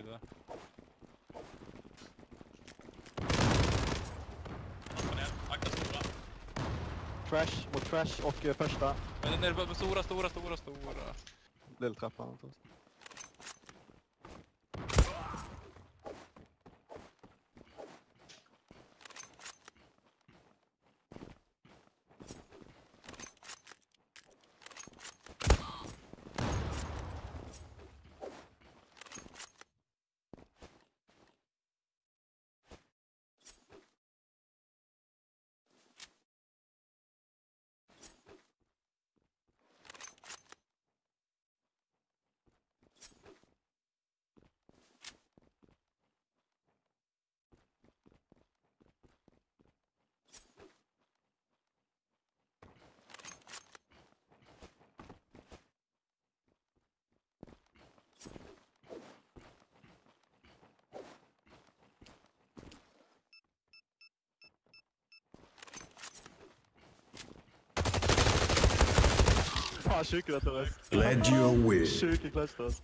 ner. Akta stora. Trash mot trash och eh, första. Men den är stora, stora, stora, stora. Lilltrappan. Ja, sjökul. Glad you wish. with us.